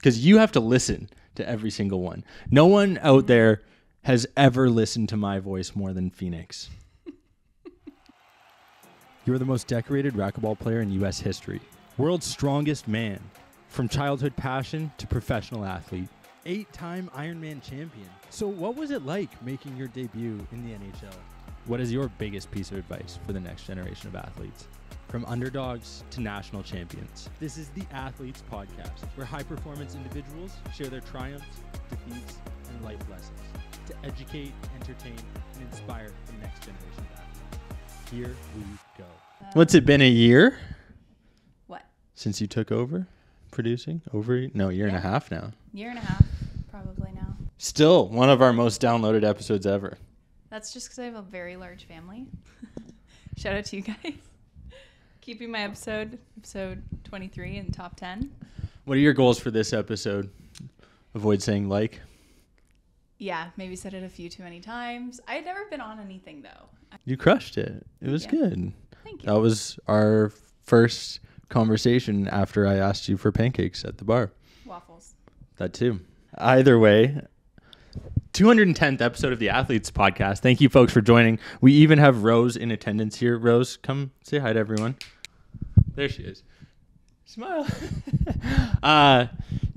because you have to listen to every single one. No one out there has ever listened to my voice more than Phoenix. you are the most decorated racquetball player in U.S. history, world's strongest man, from childhood passion to professional athlete, eight time Ironman champion. So, what was it like making your debut in the NHL? What is your biggest piece of advice for the next generation of athletes? From underdogs to national champions. This is the Athletes Podcast, where high performance individuals share their triumphs, defeats, and life lessons to educate, entertain, and inspire the next generation of athletes. Here we go. What's it been a year What? since you took over producing? Over no, a year and a half now. Year and a half, probably now. Still one of our most downloaded episodes ever. That's just because I have a very large family. Shout out to you guys. Keeping my episode, episode 23 in top 10. What are your goals for this episode? Avoid saying like. Yeah, maybe said it a few too many times. I had never been on anything though. You crushed it. It was Yeah. good. Thank you. That was our first conversation after I asked you for pancakes at the bar. Waffles. That too. Either way, 210th episode of the Athletes Podcast. Thank you, folks, for joining. We even have Rose in attendance here. Rose, come say hi to everyone. There she is. Smile. uh,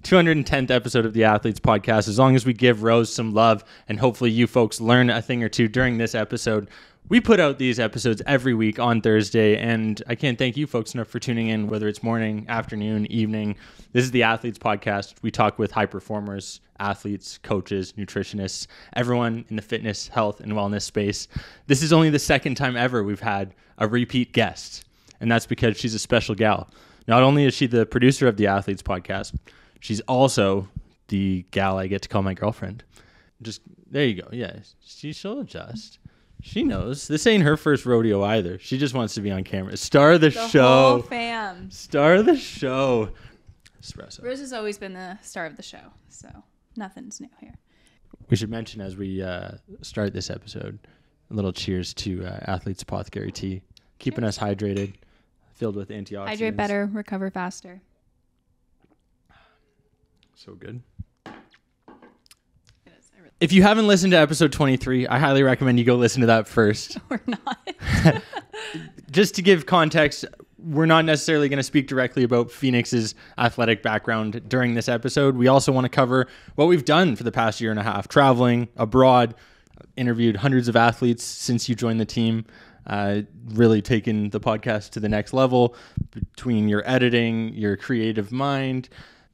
210th episode of the Athletes Podcast. As long as we give Rose some love and hopefully you folks learn a thing or two during this episode. We put out these episodes every week on Thursday, and I can't thank you folks enough for tuning in, whether it's morning, afternoon, evening. This is the Athletes Podcast. We talk with high performers, athletes, coaches, nutritionists, everyone in the fitness, health, and wellness space. This is only the second time ever we've had a repeat guest, and that's because she's a special gal. Not only is she the producer of the Athletes Podcast, she's also the gal I get to call my girlfriend. Just there you go. Yeah, she, she'll adjust. She knows this ain't her first rodeo either. She just wants to be on camera. Star of the, The show. whole fam. Star of the show. Espresso. Rose has always been the star of the show, so nothing's new here. We should mention as we uh, start this episode, a little cheers to uh, Athletes Apothecary Tea, keeping us hydrated, filled with antioxidants. Hydrate better, recover faster. So good. It is. I really, If you haven't listened to episode 23, I highly recommend you go listen to that first. we're not. Just to give context, we're not necessarily going to speak directly about Phoenix's athletic background during this episode. We also want to cover what we've done for the past year and a half, traveling abroad, interviewed hundreds of athletes since you joined the team. Uh, really taken the podcast to the next level between your editing, your creative mind.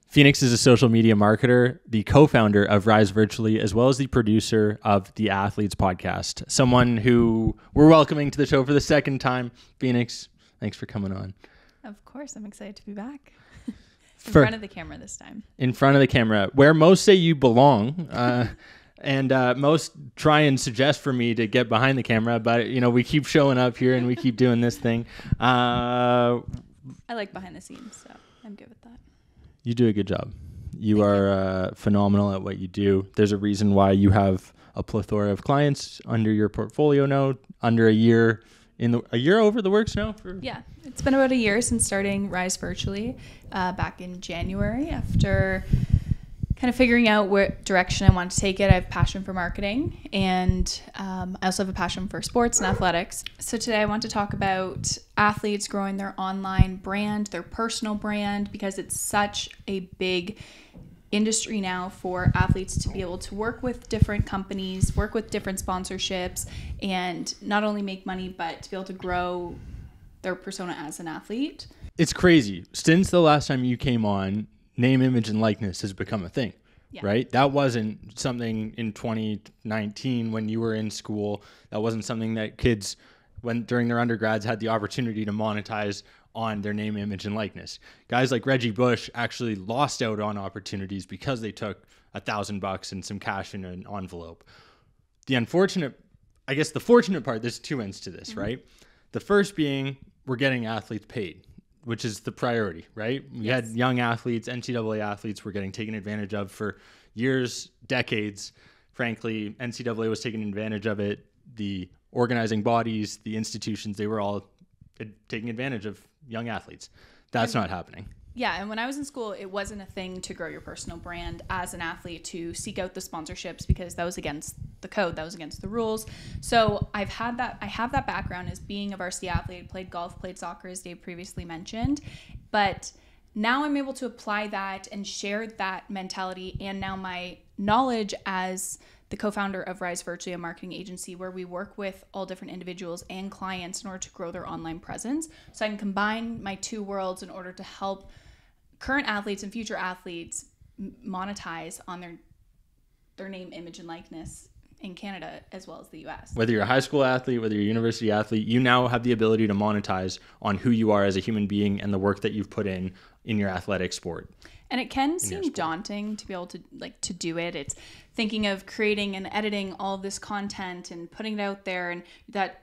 Phoenix is a social media marketer, the co founder of Rise Virtually, as well as the producer of the Athletes podcast. Someone who we're welcoming to the show for the second time. Phoenix, thanks for coming on. of course, I'm excited to be back. In For- front of the camera this time. in front of the camera, where most say you belong. Uh, and uh, most try and suggest for me to get behind the camera, but you know we keep showing up here and we keep doing this thing. Uh, I like behind the scenes, so I'm good with that. You do a good job. You Thank are uh, phenomenal at what you do. There's a reason why you have a plethora of clients under your portfolio now, under a year in the a year over the works now. For, Yeah, it's been about a year since starting Rise Virtually uh, back in January. After kind of figuring out what direction I want to take it, I have passion for marketing and um, I also have a passion for sports and athletics. So today I want to talk about athletes growing their online brand, their personal brand, because it's such a big industry now for athletes to be able to work with different companies, work with different sponsorships, and not only make money, but to be able to grow their persona as an athlete. it's crazy. Since the last time you came on, name, image, and likeness has become a thing, Yeah. right? That wasn't something in 2019 when you were in school. That wasn't something that kids, when during their undergrads, had the opportunity to monetize on their name, image, and likeness. Guys like Reggie Bush actually lost out on opportunities because they took a thousand bucks and some cash in an envelope. The unfortunate, I guess, the fortunate part. There's two ends to this, mm-hmm. right? The first being we're getting athletes paid, which is the priority, right? We had young athletes, NCAA athletes were getting taken advantage of for years, decades. Frankly, NCAA was taking advantage of it. The organizing bodies, the institutions, they were all uh, taking advantage of young athletes. That's not happening. Yeah, and when I was in school, it wasn't a thing to grow your personal brand as an athlete to seek out the sponsorships because that was against the code, that was against the rules. So I've had that, I have that background as being a varsity athlete, played golf, played soccer, as Dave previously mentioned, but now I'm able to apply that and share that mentality and now my knowledge as the co-founder of Rise Virtually, a marketing agency where we work with all different individuals and clients in order to grow their online presence. So I can combine my two worlds in order to help current athletes and future athletes monetize on their their name, image, and likeness in Canada as well as the US. Whether you're a high school athlete, whether you're a university athlete, you now have the ability to monetize on who you are as a human being and the work that you've put in in your athletic sport. And it can seem daunting to be able to like to do it. It's thinking of creating and editing all this content and putting it out there and that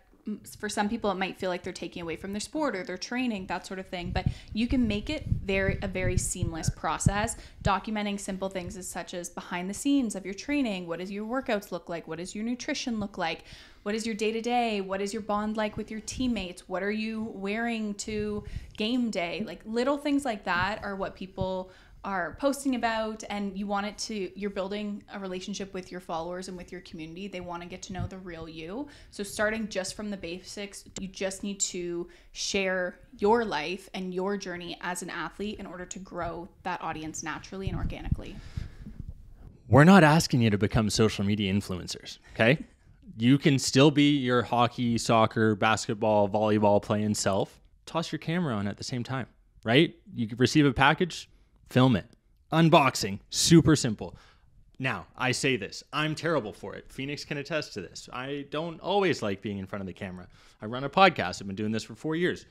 for some people it might feel like they're taking away from their sport or their training that sort of thing but you can make it very a very seamless process. Documenting simple things as such as behind the scenes of your training what does your workouts look like what does your nutrition look like what is your day to day what is your bond like with your teammates what are you wearing to game day? Like little things like that are what people are posting about and you want it to you're building a relationship with your followers and with your community. They want to get to know the real you. So starting just from the basics you just need to share your life and your journey as an athlete in order to grow that audience naturally and organically. We're not asking you to become social media influencers okay? You can still be your hockey soccer basketball volleyball playing self. Toss your camera on at the same time right? You receive a package film it. Unboxing, super simple. Now, I say this, I'm terrible for it. Phoenix can attest to this. I don't always like being in front of the camera. I run a podcast, I've been doing this for four years.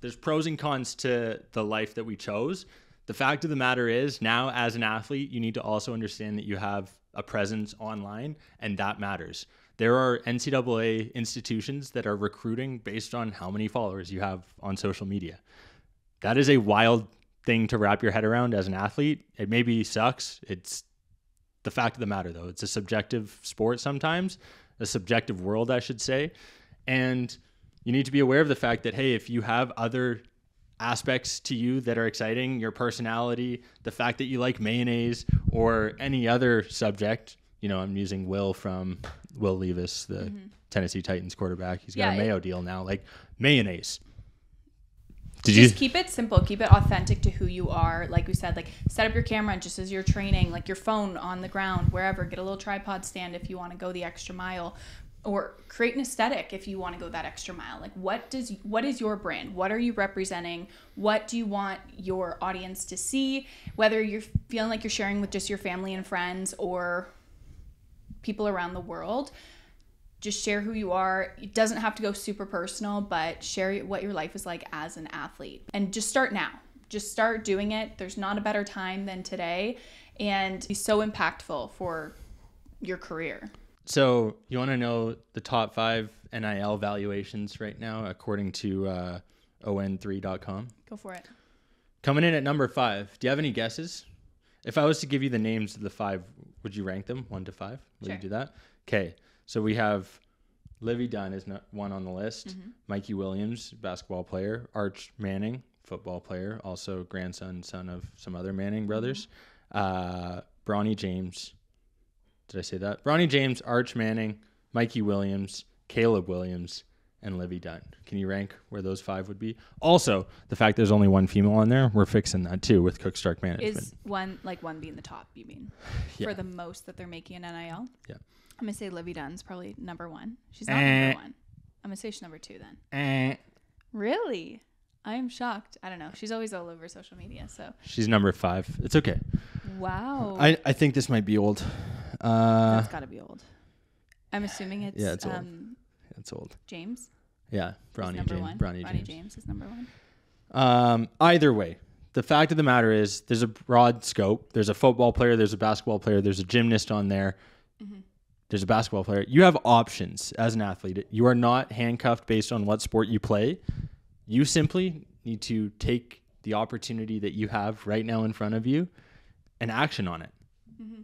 There's pros and cons to the life that we chose. The fact of the matter is, now as an athlete, you need to also understand that you have a presence online, and that matters. There are NCAA institutions that are recruiting based on how many followers you have on social media. That is a wild thing to wrap your head around as an athlete. It maybe sucks. It's the fact of the matter, though. It's a subjective sport sometimes, a subjective world, I should say. And you need to be aware of the fact that, hey, if you have other aspects to you that are exciting, your personality, the fact that you like mayonnaise or any other subject, you know, I'm using Will from Will Levis, the mm-hmm. Tennessee Titans quarterback. He's got yeah, a Mayo it, deal now, like mayonnaise. Did just you? keep it simple. Keep it authentic to who you are. Like we said, like set up your camera just as you're training, like your phone on the ground, wherever. Get a little tripod stand if you want to go the extra mile, or create an aesthetic if you want to go that extra mile. Like what does what is your brand? What are you representing? What do you want your audience to see? Whether you're feeling like you're sharing with just your family and friends or people around the world just share who you are. It doesn't have to go super personal, but share what your life is like as an athlete. And just start now. Just start doing it. There's not a better time than today. And be so impactful for your career. So, you want to know the top five NIL valuations right now, according to uh, on3.com? Go for it. Coming in at number five. Do you have any guesses? If I was to give you the names of the five, would you rank them one to five? Would sure. you do that? Okay. So we have Livvy Dunne is one on the list. Mm-hmm. Mikey Williams, basketball player. Arch Manning, football player, also grandson, son of some other Manning brothers. Mm-hmm. Uh, Bronny James. Did I say that? Bronny James, Arch Manning, Mikey Williams, Caleb Williams, and Livvy Dunne. Can you rank where those five would be? Also, the fact there's only one female on there, we're fixing that too with Cook Stark Management. Is one like one being the top? You mean yeah. for the most that they're making in NIL? Yeah. I'm gonna say Livvy Dunne's probably number one. She's not eh. number one. I'm gonna say she's number two then. Eh. Really? I am shocked. I don't know. She's always all over social media, so she's number five. It's okay. Wow. I, I think this might be old. Uh, That's got to be old. I'm assuming it's yeah, it's old. Um, it's old. James. Yeah, Bronny James. One. Bronny, Bronny James. James is number one. Um, either way, the fact of the matter is, there's a broad scope. There's a football player. There's a basketball player. There's a gymnast on there. There's a basketball player. You have options as an athlete. You are not handcuffed based on what sport you play. You simply need to take the opportunity that you have right now in front of you and action on it. Mm-hmm.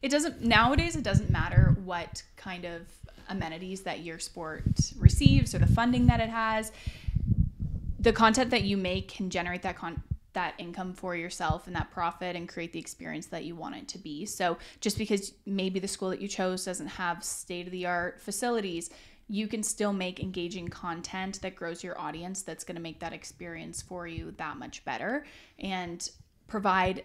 It doesn't nowadays. It doesn't matter what kind of amenities that your sport receives or the funding that it has. The content that you make can generate that con- that income for yourself and that profit and create the experience that you want it to be. So just because maybe the school that you chose doesn't have state of the art facilities, you can still make engaging content that grows your audience that's going to make that experience for you that much better and provide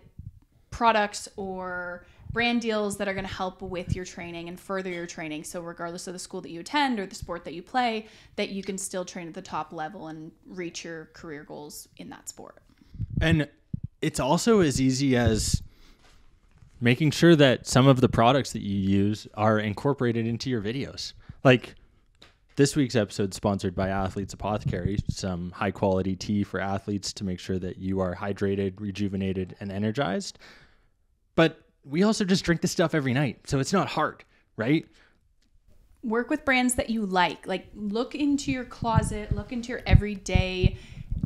products or brand deals that are going to help with your training and further your training. So, regardless of the school that you attend or the sport that you play, that you can still train at the top level and reach your career goals in that sport. And it's also as easy as making sure that some of the products that you use are incorporated into your videos. Like this week's episode sponsored by Athletes Apothecary, some high quality tea for athletes to make sure that you are hydrated, rejuvenated, and energized. But we also just drink this stuff every night. So it's not hard, right? Work with brands that you like. Like look into your closet, look into your everyday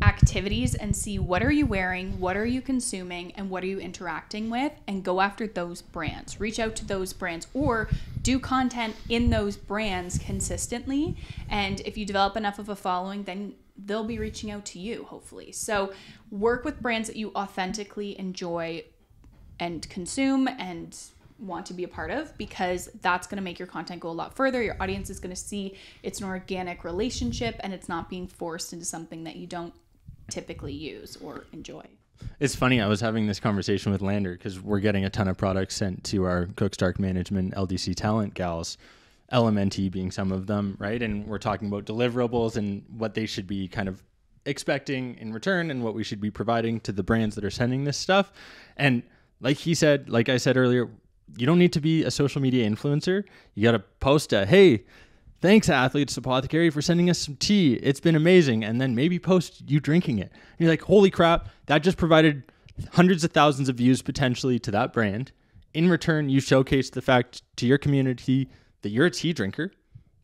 activities and see what are you wearing, what are you consuming, and what are you interacting with and go after those brands. Reach out to those brands or do content in those brands consistently. And if you develop enough of a following, then they'll be reaching out to you, hopefully. So work with brands that you authentically enjoy and consume and want to be a part of because that's going to make your content go a lot further. Your audience is going to see it's an organic relationship and it's not being forced into something that you don't typically use or enjoy. It's funny. I was having this conversation with Lander because we're getting a ton of products sent to our Cook Stark Management LDC talent gals, LMNT being some of them, right? And we're talking about deliverables and what they should be kind of expecting in return and what we should be providing to the brands that are sending this stuff. And like he said, like I said earlier, you don't need to be a social media influencer. You got to post a, hey, thanks, Athletes Apothecary, for sending us some tea. It's been amazing. And then maybe post you drinking it. And you're like, holy crap, that just provided hundreds of thousands of views potentially to that brand. In return, you showcase the fact to your community that you're a tea drinker,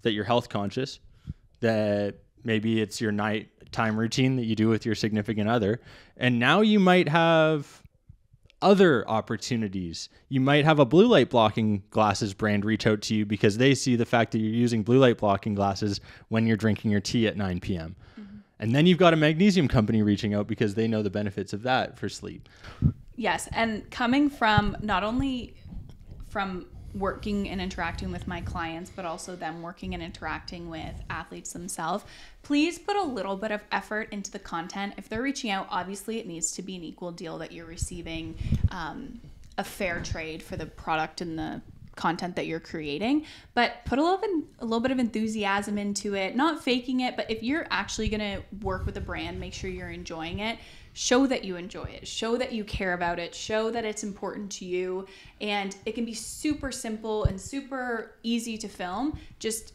that you're health conscious, that maybe it's your night time routine that you do with your significant other. And now you might have other opportunities. You might have a blue light blocking glasses brand reach out to you because they see the fact that you're using blue light blocking glasses when you're drinking your tea at 9 p.m. Mm-hmm. And then you've got a magnesium company reaching out because they know the benefits of that for sleep. Yes, and coming from not only from working and interacting with my clients, but also them working and interacting with athletes themselves, please put a little bit of effort into the content. If they're reaching out, obviously it needs to be an equal deal that you're receiving um, a fair trade for the product and the content that you're creating. But put a little bit a little bit of enthusiasm into it not faking it but if you're actually going to work with a brand make sure you're enjoying it show that you enjoy it. Show that you care about it. Show that it's important to you. And it can be super simple and super easy to film. Just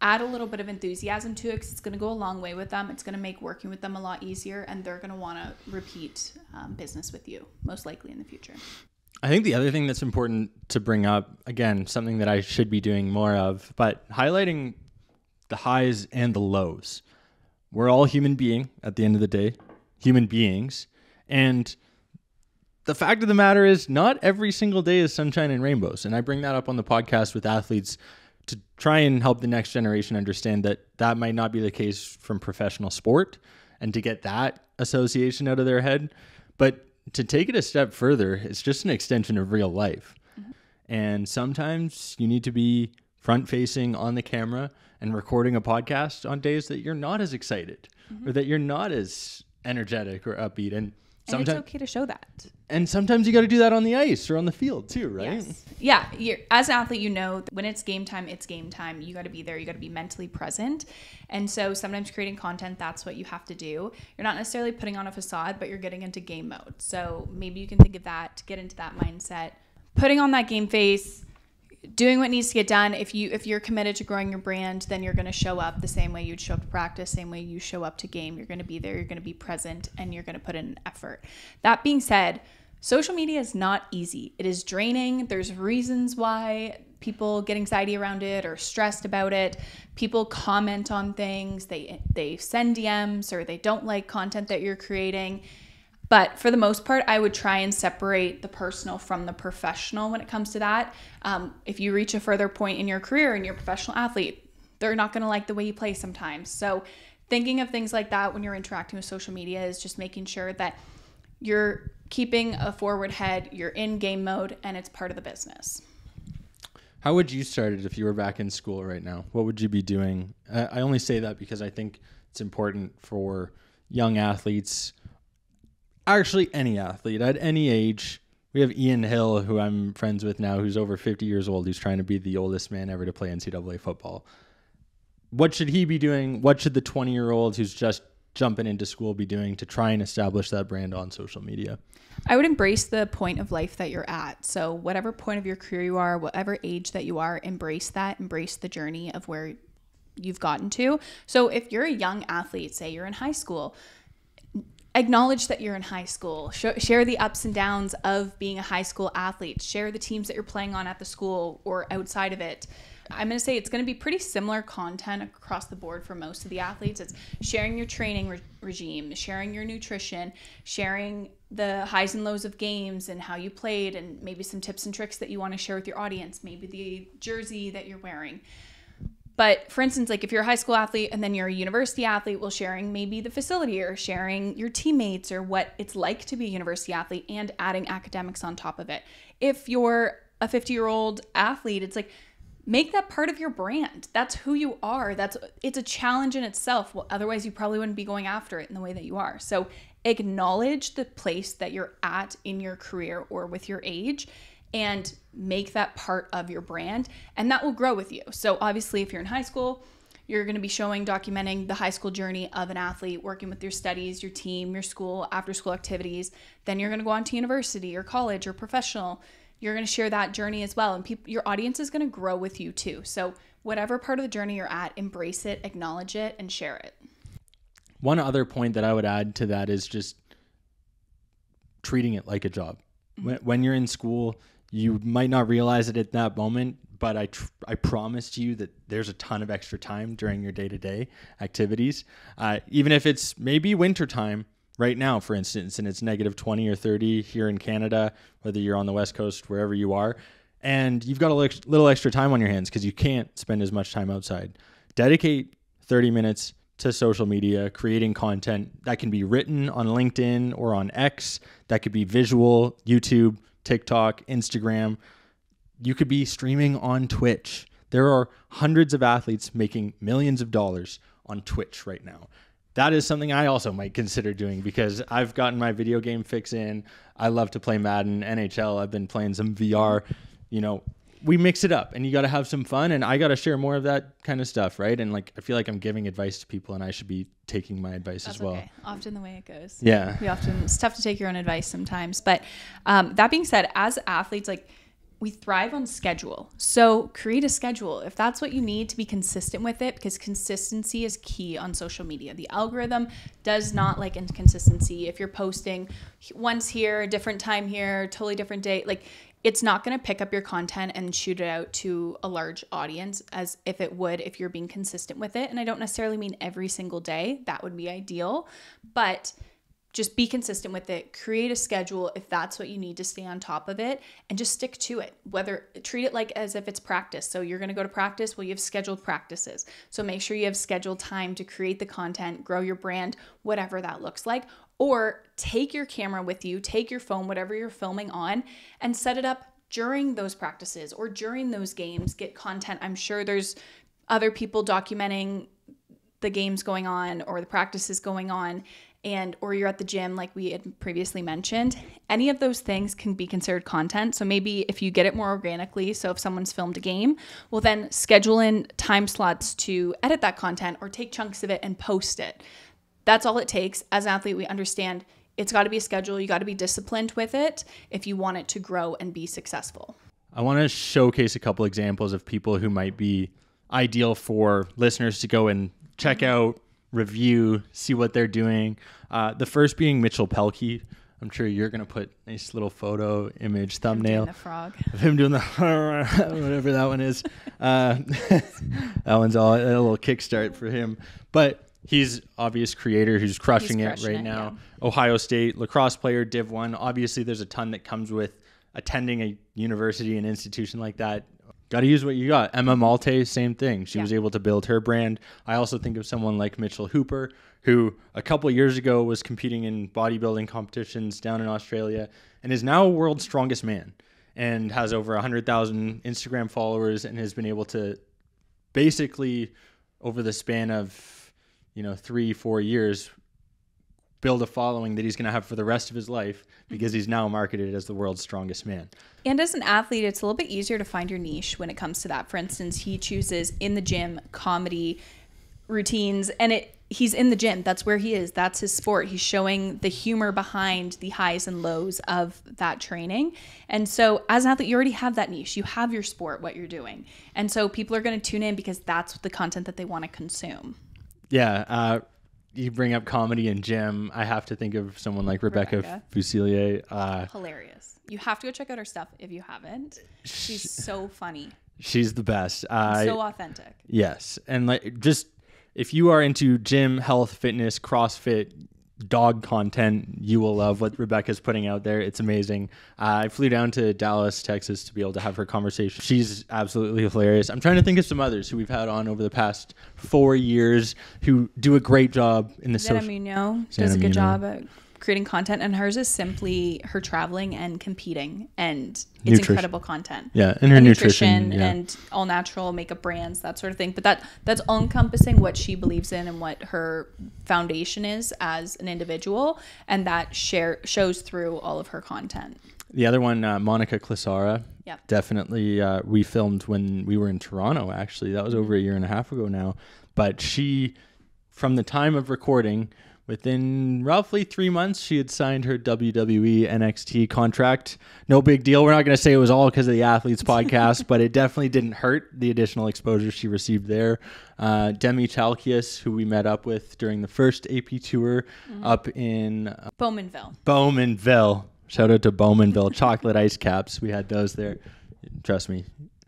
add a little bit of enthusiasm to it because it's going to go a long way with them. It's going to make working with them a lot easier and they're going to want to repeat um, business with you most likely in the future. I think the other thing that's important to bring up, again, something that I should be doing more of, but highlighting the highs and the lows. We're all human being at the end of the day, human beings. And the fact of the matter is, not every single day is sunshine and rainbows. And I bring that up on the podcast with athletes to try and help the next generation understand that that might not be the case from professional sport and to get that association out of their head. But to take it a step further, it's just an extension of real life. Mm-hmm. And sometimes you need to be front facing on the camera and recording a podcast on days that you're not as excited mm-hmm. or that you're not as energetic or upbeat. And Sometimes, and it's okay to show that. And sometimes you got to do that on the ice or on the field too, right? Yes. Yeah. You're, as an athlete, you know when it's game time, it's game time. You got to be there. You got to be mentally present. And so sometimes creating content, that's what you have to do. You're not necessarily putting on a facade, but you're getting into game mode. So maybe you can think of that to get into that mindset. Putting on that game face, doing what needs to get done. If you if you're committed to growing your brand then you're going to show up the same way you'd show up to practice same way you show up to game. You're going to be there you're going to be present and you're going to put in an effort. That being said social media is not easy. It is draining. There's reasons why people get anxiety around it or stressed about it. People comment on things. They they send dms or they don't like content that you're creating but for the most part, I would try and separate the personal from the professional when it comes to that. Um, if you reach a further point in your career and you're a professional athlete, they're not going to like the way you play sometimes. So, thinking of things like that when you're interacting with social media is just making sure that you're keeping a forward head, you're in game mode, and it's part of the business. How would you start it if you were back in school right now? What would you be doing? I I only say that because I think it's important for young athletes, actually any athlete at any age. We have Ian Hill, who I'm friends with now, who's over 50 years old, who's trying to be the oldest man ever to play NCAA football. What should he be doing? What should the 20 year old who's just jumping into school be doing to try and establish that brand on social media? I would embrace the point of life that you're at. So, whatever point of your career you are, whatever age that you are, embrace that, embrace the journey of where you've gotten to. So, if you're a young athlete, say you're in high school, acknowledge that you're in high school. Sh- share the ups and downs of being a high school athlete. Share the teams that you're playing on at the school or outside of it. I'm going to say it's going to be pretty similar content across the board for most of the athletes. It's sharing your training re- regime, sharing your nutrition, sharing the highs and lows of games and how you played, and maybe some tips and tricks that you want to share with your audience, maybe the jersey that you're wearing. But for instance, like if you're a high school athlete and then you're a university athlete, well, sharing maybe the facility or sharing your teammates or what it's like to be a university athlete and adding academics on top of it. If you're a 50 year old athlete, it's like, make that part of your brand. That's who you are. That's it's a challenge in itself. Well, otherwise you probably wouldn't be going after it in the way that you are. So acknowledge the place that you're at in your career or with your age and make that part of your brand and that will grow with you. So obviously if you're in high school, you're going to be showing documenting the high school journey of an athlete working with your studies your team your school after school activities then you're going to go on to university or college or professional you're going to share that journey as well and your audience is going to grow with you too so whatever part of the journey you're at embrace it acknowledge it and share it One other point that I would add to that is just treating it like a job. When, when you're in school, you might not realize it at that moment, but I tr- I promise you that there's a ton of extra time during your day to day activities. Uh, even if it's maybe winter time right now, for instance, and it's negative 20 or 30 here in Canada, whether you're on the West Coast, wherever you are, and you've got a little extra time on your hands because you can't spend as much time outside. Dedicate 30 minutes to social media, creating content that can be written on LinkedIn or on X, that could be visual, YouTube, TikTok, Instagram. You could be streaming on Twitch. There are hundreds of athletes making millions of dollars on Twitch right now. That is something I also might consider doing because I've gotten my video game fix in. I love to play Madden, NHL. I've been playing some VR. You know, we mix it up and you got to have some fun and I got to share more of that kind of stuff, right? And like I feel like I'm giving advice to people and I should be taking my advice That's as well. okay. Often the way it goes. Yeah. We often it's tough to take your own advice sometimes. But um, that being said, as athletes, like we thrive on schedule. So create a schedule if that's what you need to be consistent with it, because consistency is key on social media. The algorithm does not like inconsistency. If you're posting once here, a different time here, totally different day, like it's not going to pick up your content and shoot it out to a large audience as if it would if you're being consistent with it. And I don't necessarily mean every single day, that would be ideal, but just be consistent with it create a schedule if that's what you need to stay on top of it and just stick to it whether treat it like as if it's practice so you're going to go to practice well you have scheduled practices so make sure you have scheduled time to create the content grow your brand whatever that looks like or take your camera with you take your phone whatever you're filming on and set it up during those practices or during those games. Get content. I'm sure there's other people documenting the games going on or the practices going on and or you're at the gym like we had previously mentioned. Any of those things can be considered content. So maybe if you get it more organically so if someone's filmed a game well then schedule in time slots to edit that content or take chunks of it and post it that's all it takes as an athlete we understand it's got to be a schedule you got to be disciplined with it if you want it to grow and be successful I want to showcase a couple examples of people who might be ideal for listeners to go and check out, review, see what they're doing. Uh, the first being Mitchell Pelkey. I'm sure you're going to put a nice little photo, image, thumbnail the frog of him doing the whatever that one is. Uh, that one's all a little kickstart for him. But he's obvious creator who's crushing, He's it right it, now. Ohio State lacrosse player, Div One. Obviously, there's a ton that comes with attending a university, and institution like that. Got to use what you got. Emma Malte, same thing. She Yeah. was able to build her brand. I also think of someone like Mitchell Hooper, who a couple years ago was competing in bodybuilding competitions down in Australia and is now world's strongest man and has over 100,000 Instagram followers and has been able to basically over the span of, you know, three, four years, build a following that he's going to have for the rest of his life mm-hmm. because he's now marketed as the world's strongest man. And as an athlete, it's a little bit easier to find your niche when it comes to that. For instance, he chooses in the gym comedy routines and it he's in the gym. That's where he is. That's his sport. He's showing the humor behind the highs and lows of that training. And so as an athlete, you already have that niche. You have your sport, what you're doing. And so people are going to tune in because that's the content that they want to consume. Yeah, uh, you bring up comedy and gym. I have to think of someone like Rebecca, Rebecca. Fusilier. Uh, Hilarious. You have to go check out her stuff if you haven't. She's so funny. she's the best. Uh, so authentic. yes, and like just if you are into gym, health, fitness, CrossFit, dog content, you will love what Rebecca's putting out there. It's amazing. Uh, I flew down to Dallas, Texas, to be able to have her conversation. She's absolutely hilarious. I'm trying to think of some others who we've had on over the past four years who do a great job in the social. Muno does a good job at creating content, and hers is simply her traveling and competing, and it's Nutrition. incredible content. Yeah, and her And nutrition. yeah. and all natural makeup brands, that sort of thing. But that that's all encompassing what she believes in and what her foundation is as an individual, and that share shows through all of her content. The other one, uh, Monica Clisara. Yep. Definitely, uh, we filmed when we were in Toronto. Actually, that was over a year and a half ago now. But she, from the time of recording, within roughly three months, she had signed her WWE NXT contract. No big deal. We're not going to say it was all because of the athletes podcast, but it definitely didn't hurt the additional exposure she received there. Uh, Demi Chalkias, who we met up with during the first AP tour up in uh, Bowmanville. Bowmanville. Shout out to Bowmanville chocolate ice caps. We had those there. Trust me.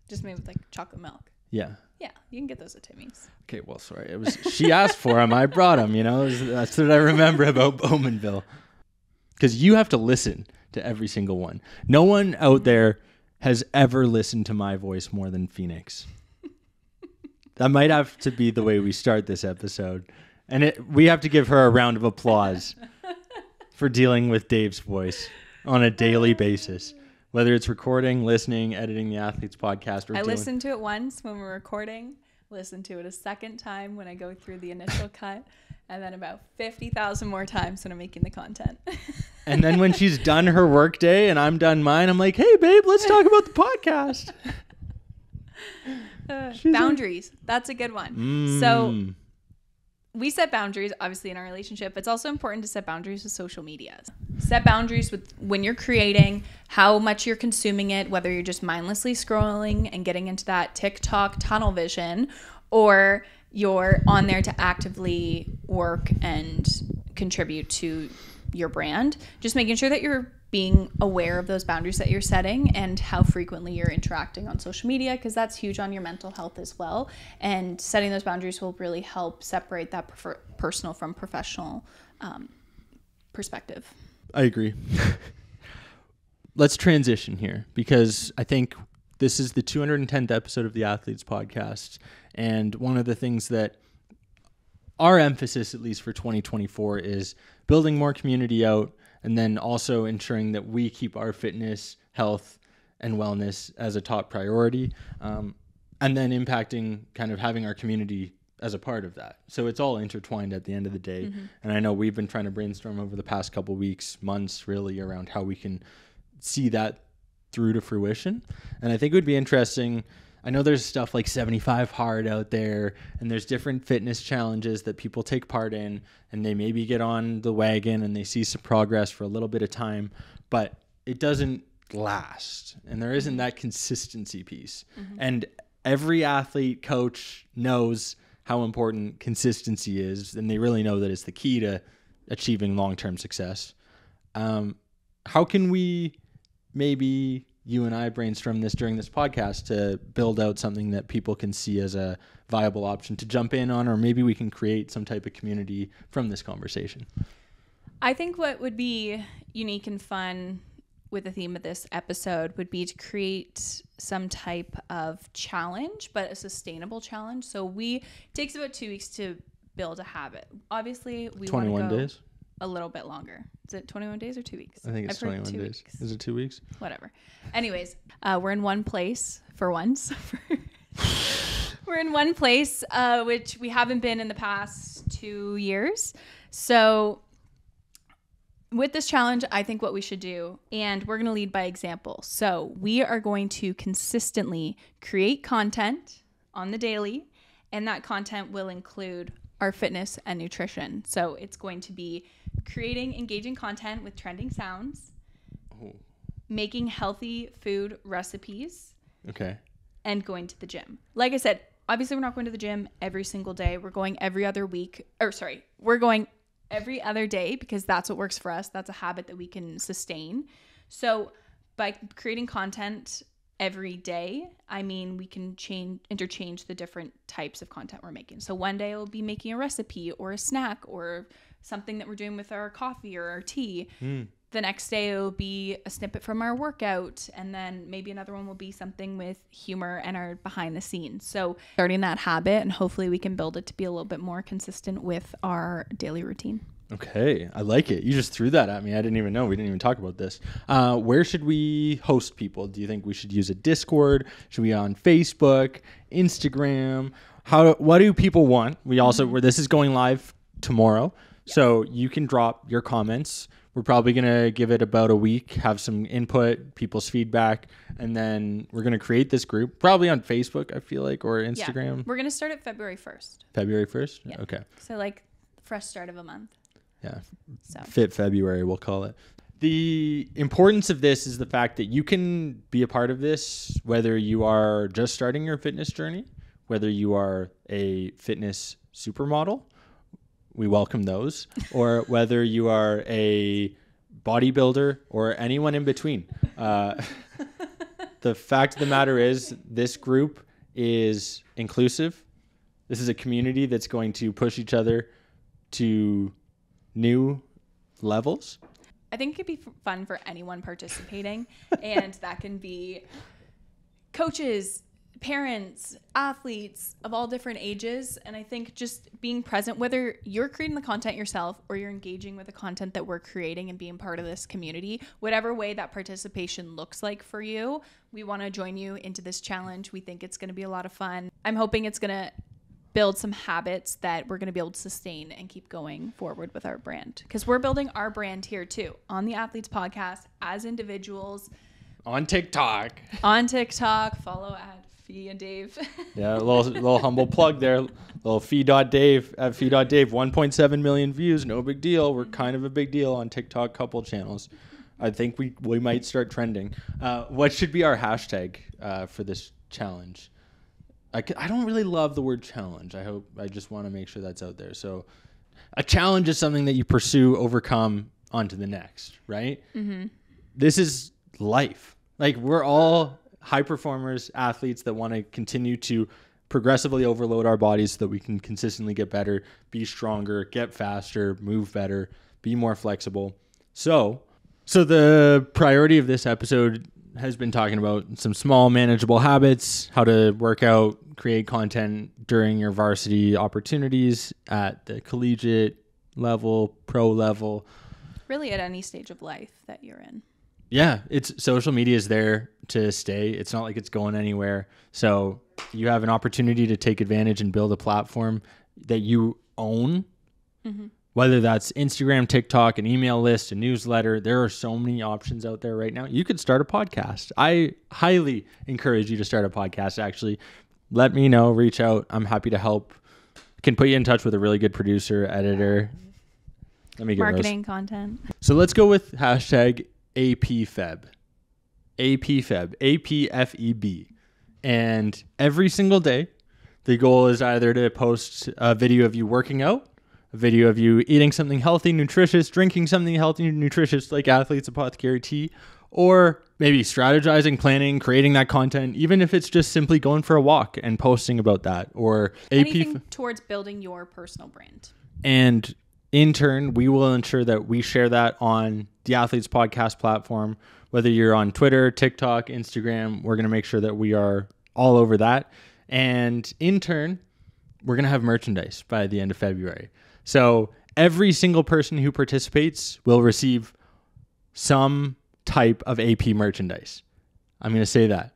Just made with like chocolate milk. Yeah. Yeah, you can get those at Timmy's. Okay. Well, sorry. It was she asked for them. I brought them. You know, that's what I remember about Bowmanville. Because you have to listen to every single one. No one out there has ever listened to my voice more than Phoenix. That might have to be the way we start this episode, and it, we have to give her a round of applause for dealing with Dave's voice on a daily basis, whether it's recording, listening, editing the athletes podcast, or I doing, listened to it once when we're recording, listened to it a second time when I go through the initial cut, and then about 50,000 more times when I'm making the content. And then when she's done her work day and I'm done mine, I'm like, hey, babe, let's talk about the podcast. Uh, She's like- boundaries. That's a good one. So Mm. We set boundaries obviously in our relationship but it's also important to set boundaries with social media. Set boundaries with when you're creating how much you're consuming it whether you're just mindlessly scrolling and getting into that tiktok tunnel vision or you're on there to actively work and contribute to your brand. Just making sure that you're being aware of those boundaries that you're setting and how frequently you're interacting on social media because that's huge on your mental health as well and setting those boundaries will really help separate that personal from professional um, perspective I agree. Let's transition here because I think this is the 210th episode of the Athletes Podcast. And one of the things that our emphasis, at least for 2024, is building more community out and then also ensuring that we keep our fitness, health, and wellness as a top priority. Um, and then impacting kind of having our community as a part of that. So it's all intertwined at the end of the day. And I know we've been trying to brainstorm over the past couple weeks, months really around how we can see that through to fruition. And I think it would be interesting. I know there's stuff like 75 hard out there, and there's different fitness challenges that people take part in, and they maybe get on the wagon and they see some progress for a little bit of time, but it doesn't last. And there isn't that consistency piece. And every athlete, coach knows how important consistency is, and they really know that it's the key to achieving long term success. Um, how can we maybe you and I brainstorm this during this podcast to build out something that people can see as a viable option to jump in on, or maybe we can create some type of community from this conversation. I think what would be unique and fun with the theme of this episode would be to create some type of challenge, but a sustainable challenge. So we it takes about two weeks to build a habit. Obviously, we want to 21 days? A little bit longer. Is it 21 days or two weeks? I think it's I've heard 21 two days. weeks. Is it two weeks? Whatever. Anyways, uh, we're in one place for once. we're in one place, uh, which we haven't been in the past two years. So with this challenge, I think what we should do, and we're going to lead by example. So, we are going to consistently create content on the daily, and that content will include our fitness and nutrition. So, it's going to be creating engaging content with trending sounds, making healthy food recipes, Okay. and going to the gym. Like I said, obviously we're not going to the gym every single day. We're going every other week. Or sorry, we're going every other day because that's what works for us. That's a habit that we can sustain. So by creating content every day, I mean we can change interchange the different types of content we're making. So one day we'll be making a recipe or a snack or something that we're doing with our coffee or our tea the next day it'll be a snippet from our workout and then maybe another one will be something with humor and our behind the scenes so starting that habit and hopefully we can build it to be a little bit more consistent with our daily routine Okay, I like it. You just threw that at me. I didn't even know. We didn't even talk about this. Uh, where should we host people? Do you think we should use a Discord? Should we on Facebook, Instagram? How? What do people want? We also where this is going live tomorrow, so you can drop your comments. We're probably gonna give it about a week, have some input, people's feedback, and then we're gonna create this group probably on Facebook. I feel like or Instagram. yeah we're gonna start it february 1st February first. Yeah. Okay. so like fresh start of a month Yeah. so fit February, we'll call it. The importance of this is the fact that you can be a part of this whether you are just starting your fitness journey, whether you are a fitness supermodel, we welcome those, or whether you are a bodybuilder or anyone in between. Uh, the fact of the matter is, this group is inclusive. This is a community that's going to push each other to new levels. I think it could be fun for anyone participating, and that can be coaches, parents, athletes of all different ages. And I think just being present, whether you're creating the content yourself or you're engaging with the content that we're creating and being part of this community, whatever way that participation looks like for you, we want to join you into this challenge. We think it's going to be a lot of fun. I'm hoping it's going to build some habits that we're going to be able to sustain and keep going forward with our brand because we're building our brand here too on the athletes podcast as individuals On TikTok. on tiktok follow at fee and dave Yeah, a little, little humble plug there. Little fee dot Dave at fee dot Dave, 1.7 million views. No big deal. We're kind of a big deal on TikTok couple channels. I think we, we might start trending. Uh, what should be our hashtag uh, for this challenge? I, c- I don't really love the word challenge. I hope I just want to make sure that's out there. So, a challenge is something that you pursue, overcome, onto the next, right? This is life. Like we're all high performers, athletes that want to continue to progressively overload our bodies so that we can consistently get better, be stronger, get faster, move better, be more flexible. So, so the priority of this episode has been talking about some small manageable habits, how to work out, create content during your varsity opportunities at the collegiate level, pro level. really at any stage of life that you're in Yeah, it's social media is there to stay. It's not like it's going anywhere. So you have an opportunity to take advantage and build a platform that you own. Mm-hmm. Whether that's Instagram, TikTok, an email list, a newsletter, there are so many options out there right now. You could start a podcast. I highly encourage you to start a podcast. Actually, let me know, reach out. I'm happy to help. Can put you in touch with a really good producer, editor. Let me get marketing content So let's go with hashtag APFEB. APFEB. A-P-F-E-B. E And every single day, the goal is either to post a video of you working out, a video of you eating something healthy, nutritious, drinking something healthy, nutritious, like Athletes Apothecary tea, or maybe strategizing, planning, creating that content, even if it's just simply going for a walk and posting about that. Or AP, anything towards building your personal brand and in turn, we will ensure that we share that on the Athletes Podcast platform. whether you're on Twitter, TikTok, Instagram, we're going to make sure that we are all over that. And in turn, we're going to have merchandise by the end of February. So every single person who participates will receive some type of AP merchandise. I'm going to say that.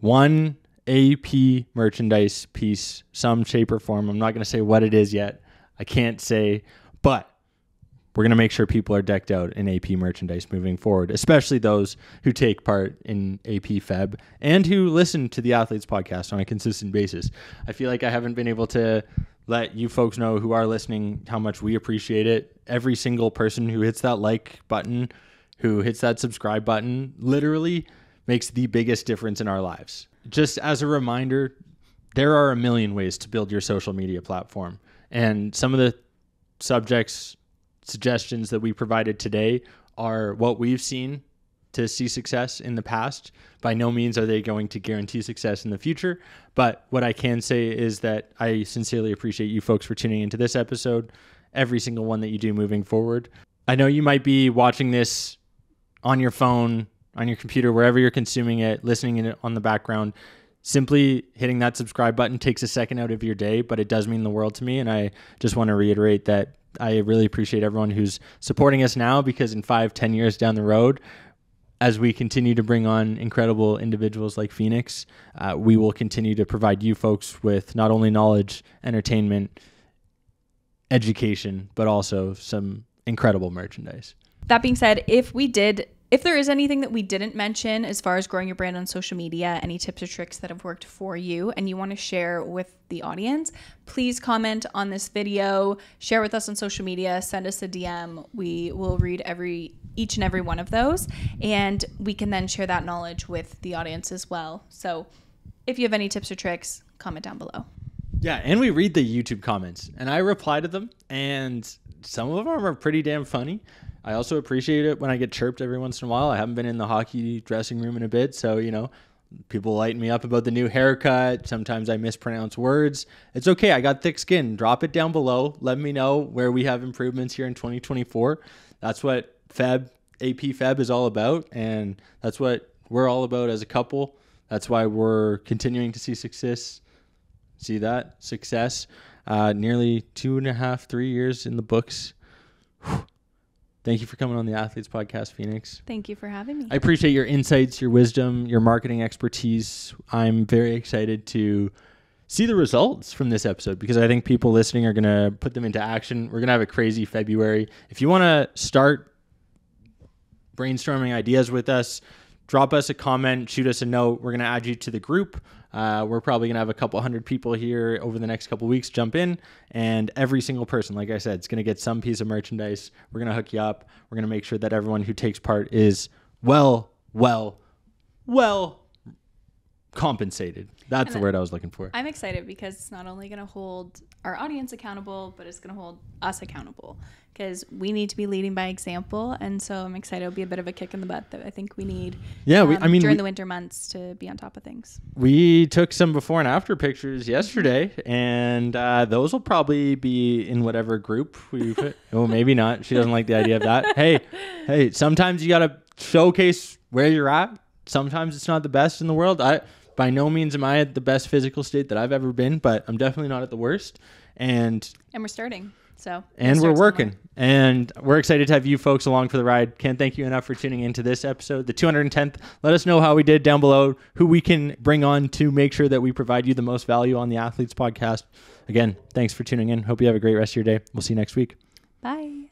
One AP merchandise piece, some shape or form. I'm not going to say what it is yet. I can't say, but we're going to make sure people are decked out in AP merchandise moving forward, especially those who take part in AP Feb and who listen to the Athletes podcast on a consistent basis. I feel like I haven't been able to let you folks know who are listening how much we appreciate it. Every single person who hits that like button, who hits that subscribe button, literally makes the biggest difference in our lives. Just as a reminder, there are a million ways to build your social media platform. And some of the subjects suggestions that we provided today are what we've seen to see success in the past. By no means are they going to guarantee success in the future. But what I can say is that I sincerely appreciate you folks for tuning into this episode, every single one that you do moving forward. I know you might be watching this on your phone, on your computer, wherever you're consuming it, listening in it on the background. Simply hitting that subscribe button takes a second out of your day, but it does mean the world to me. And I just want to reiterate that I really appreciate everyone who's supporting us now because in five, ten years down the road, as we continue to bring on incredible individuals like Phoenix, uh, we will continue to provide you folks with not only knowledge, entertainment, education, but also some incredible merchandise. That being said, if we did if there is anything that we didn't mention as far as growing your brand on social media, any tips or tricks that have worked for you and you want to share with the audience, please comment on this video, share with us on social media, send us a DM. We will read every each and every one of those and we can then share that knowledge with the audience as well. So, if you have any tips or tricks, comment down below. Yeah, and we read the YouTube comments and I reply to them and some of them are pretty damn funny. I also appreciate it when I get chirped every once in a while. I haven't been in the hockey dressing room in a bit, so you know, people lighten me up about the new haircut. Sometimes I mispronounce words. It's okay. I got thick skin. Drop it down below. Let me know where we have improvements here in 2024. That's what Feb AP Feb is all about, and that's what we're all about as a couple. That's why we're continuing to see success. See that success. Uh, nearly two and a half, three years in the books. Whew Thank you for coming on the Athletes Podcast, Phoenix. Thank you for having me. I appreciate your insights, your wisdom, your marketing expertise. I'm very excited to see the results from this episode because I think people listening are going to put them into action. We're going to have a crazy February. If you want to start brainstorming ideas with us, drop us a comment, shoot us a note. We're going to add you to the group. Uh, we're probably going to have a couple hundred people here over the next couple weeks jump in, and every single person, like I said, is going to get some piece of merchandise. We're going to hook you up. We're going to make sure that everyone who takes part is well, well, well compensated. That's and the word I was looking for. I'm excited because it's not only going to hold our audience accountable, but it's going to hold us accountable because we need to be leading by example. And so I'm excited. It'll be a bit of a kick in the butt that I think we need. Yeah, um, we, I mean, during we, the winter months to be on top of things. We took some before and after pictures yesterday, and uh, those will probably be in whatever group we put. oh, maybe not. She doesn't like the idea of that. Hey, hey, sometimes you got to showcase where you're at. Sometimes it's not the best in the world. I by no means am I at the best physical state that I've ever been, but I'm definitely not at the worst. And and we're starting. So and we're working, somewhere. and we're excited to have you folks along for the ride. Can't thank you enough for tuning into this episode, the 210th. Let us know how we did down below, who we can bring on to make sure that we provide you the most value on the Athletes Podcast. Again, thanks for tuning in. Hope you have a great rest of your day. We'll see you next week. Bye.